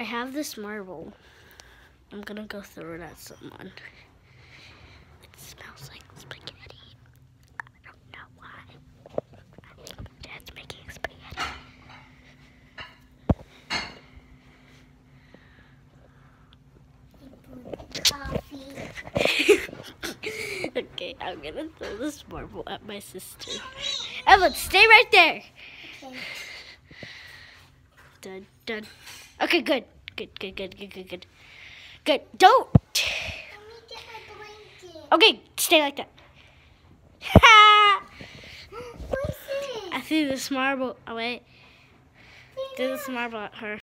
I have this marble. I'm gonna go throw it at someone. It smells like spaghetti. I don't know why. I think Dad's making spaghetti. Okay, I'm gonna throw this marble at my sister. Evan, stay right there. Okay. Done, done. Okay, good. Good, good, good, good, good, good. Good. Don't. Let me get my blanket. Okay, stay like that. I threw this marble away. Threw this marble at her.